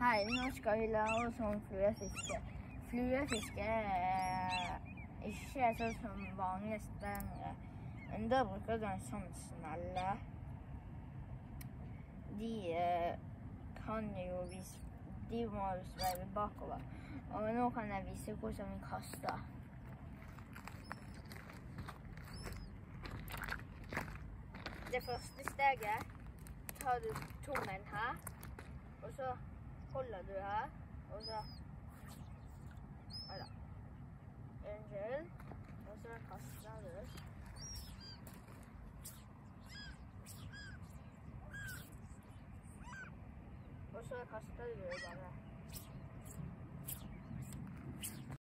Hei, nå skal vi lære oss om fluefiske. Fluefiske er ikke sånn som vanlige stengere. Men da bruker du en sånn snelle. De eh, kan jo vise De må jo sveive bakover. Og nå kan jeg vise hvordan vi kaster. Det første steget tar du tommelen her, og så holder du her, og så Nei da. Unnskyld. Og så kaster du. Og så kaster du bare